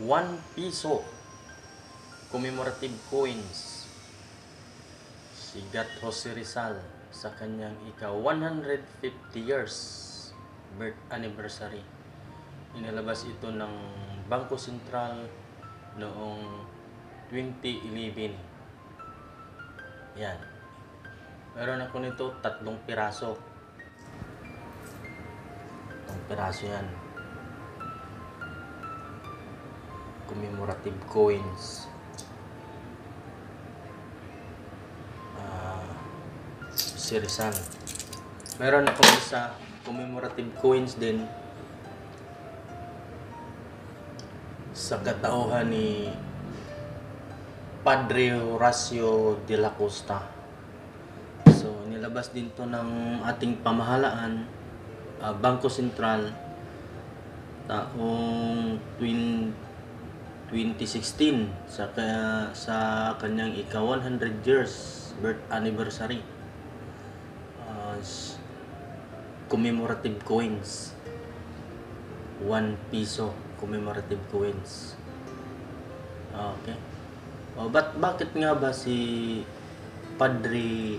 1 piso commemorative coins si Gat Jose Rizal sa kanyang ika 150 years birth anniversary. Inilabas ito ng Bangko Sentral noong 2011. Yan. Meron ako nito tatlong piraso. Tatlong piraso yan. Commemorative coins. Ah, si Rizal. Meron akong isa commemorative coins din sa katauhan ni Padre Horacio de la Costa. So, nilabas din to ng ating pamahalaan, ah, Bangko Sentral, taong twin 2016 sa kaya sa kanyang ika 100 years birth anniversary. S- commemorative coins. 1 piso commemorative coins. Ah, Okay. Oh, but bakit nga ba si Padre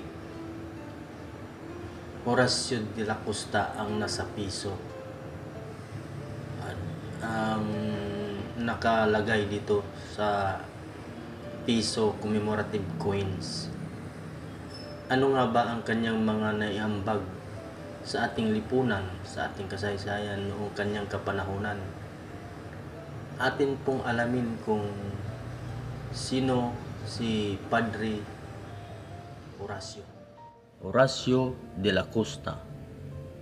Horacio de la Costa ang nasa piso? Ang nakalagay dito sa piso commemorative coins. Ano nga ba ang kanyang mga naiambag sa ating lipunan, sa ating kasaysayan noong kanyang kapanahunan? Atin pong alamin kung sino si Padre Horacio. Horacio de la Costa,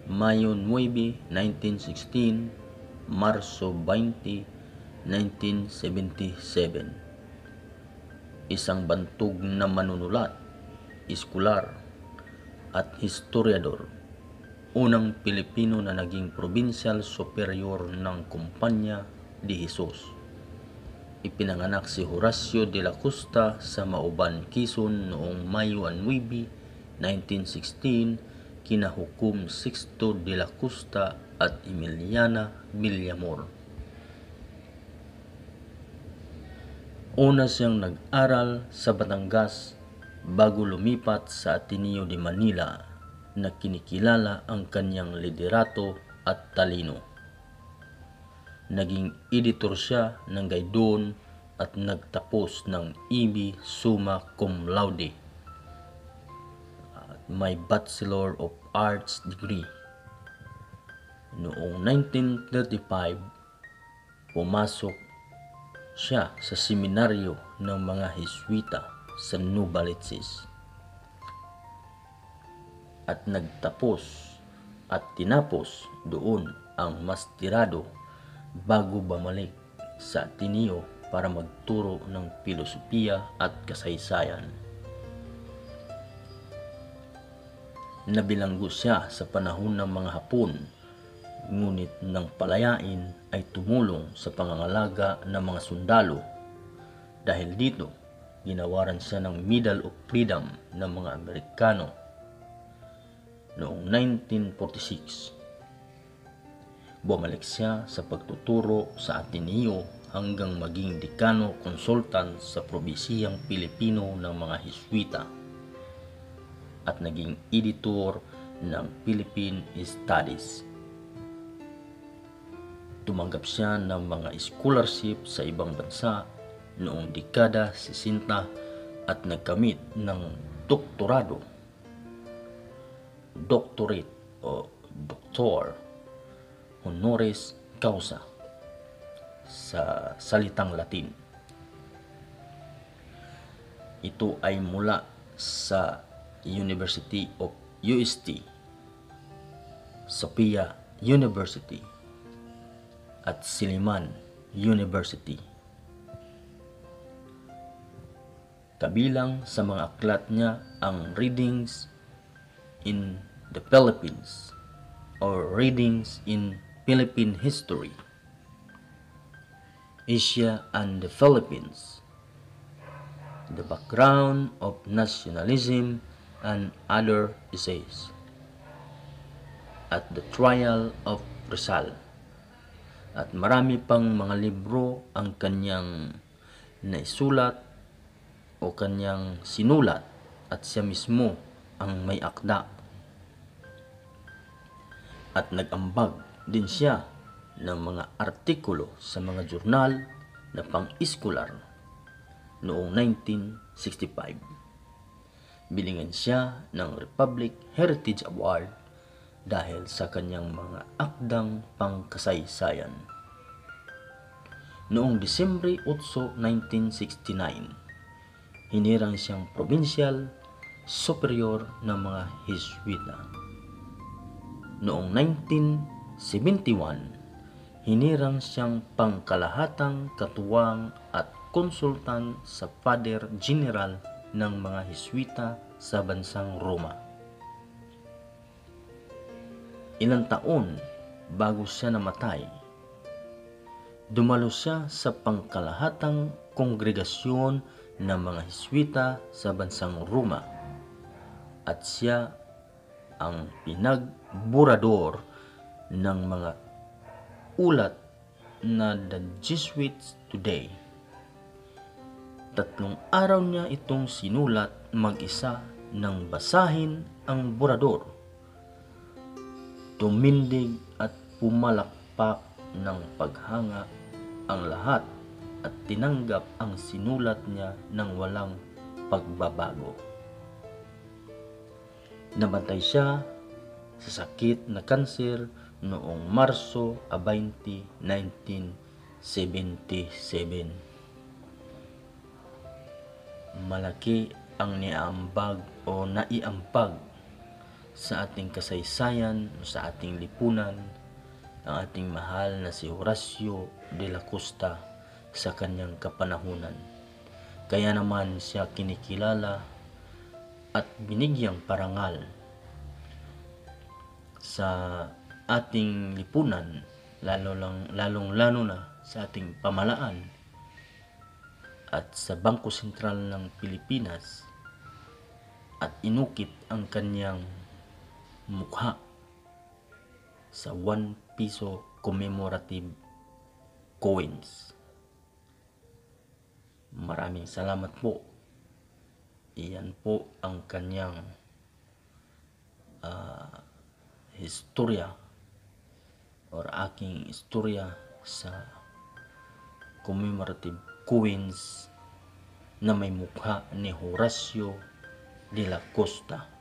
Mayo 9, 1916, Marso 20, 1977. Isang bantog na manunulat, iskular, at historiador. Unang Pilipino na naging provincial superior ng Kumpanya de Jesus. Ipinanganak si Horacio de la Costa sa Mauban, Quezon noong Mayo 9, 1916 kinahukom Sixto de la Costa at Emiliana Villamor. Una siyang nag-aral sa Batangas bago lumipat sa Ateneo de Manila na kinikilala ang kanyang liderato at talino. Naging editor siya ng Gaidon at nagtapos ng EB Summa Cum Laude at may Bachelor of Arts degree. Noong 1935, pumasok siya sa seminaryo ng mga Hiswita sa Nubalitsis at nagtapos at tinapos doon ang mastirado bago bumalik sa Ateneo para magturo ng filosofiya at kasaysayan. Nabilanggo siya sa panahon ng mga Hapon, ngunit nang palayain ay tumulong sa pangangalaga ng mga sundalo. Dahil dito, ginawaran siya ng Medal of Freedom ng mga Amerikano noong 1946. Bumalik siya sa pagtuturo sa Ateneo hanggang maging dekano consultant sa probinsiyang Pilipino ng mga Hiswita at naging editor ng Philippine Studies. Tumanggap siya ng mga scholarship sa ibang bansa noong dekada 60 at nagkamit ng doktorado, doctorate o doktor honoris causa sa salitang Latin. Ito ay mula sa University of UST, Sophia University, at Siliman University. Kabilang sa mga aklat niya ang Readings in the Philippines or Readings in Philippine History, Asia and the Philippines, The Background of Nationalism and Other Essays, at the Trial of Rizal, At marami pang mga libro ang kanyang naisulat o kanyang sinulat at siya mismo ang may akda. At nag-ambag din siya ng mga artikulo sa mga jurnal na pang-iskular noong 1965. Bilingan siya ng Republic Heritage Award dahil sa kanyang mga akdang pangkasaysayan. Noong Disyembre 8, 1969, hinirang siyang provincial superior ng mga Hizwita. Noong 1971, hinirang siyang pangkalahatang katuwang at konsultan sa Father General ng mga Hizwita sa bansang Roma. Ilang taon bago siya namatay, dumalo siya sa pangkalahatang kongregasyon ng mga Hizwita sa bansang Roma at siya ang pinagburador ng mga ulat na The Jesuits Today. Tatlong araw niya itong sinulat mag-isa nang basahin ang burador. Tumindig at pumalakpak ng paghanga ang lahat at tinanggap ang sinulat niya ng walang pagbabago. Namatay siya sa sakit na kanser noong Marso 20, 1977. Malaki ang niambag o naiampag sa ating kasaysayan, sa ating lipunan, ang ating mahal na si Horacio de la Costa sa kanyang kapanahunan. Kaya naman siya kinikilala at binigyang parangal sa ating lipunan lalo lang lalong lalo na sa ating pamalaan at sa Bangko Sentral ng Pilipinas at inukit ang kanyang mukha sa 1 piso commemorative coins. Maraming salamat po. Iyan po ang kanyang ah, historya or aking istorya sa commemorative coins na may mukha ni Horacio de la Costa.